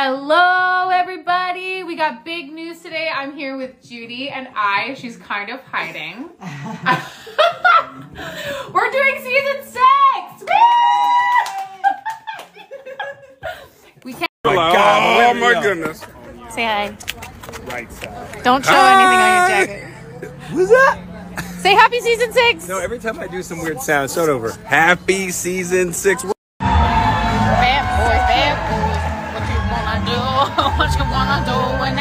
Hello, everybody. We got big news today. I'm here with Judy and I. She's kind of hiding. We're doing season six. We can't Oh God, oh my goodness. say hi. Right side. Don't show anything on your jacket. Who's that? Say happy season six. No, every time I do some weird sound, start over. Happy season six. Bad boys, bad boys. You wanna do when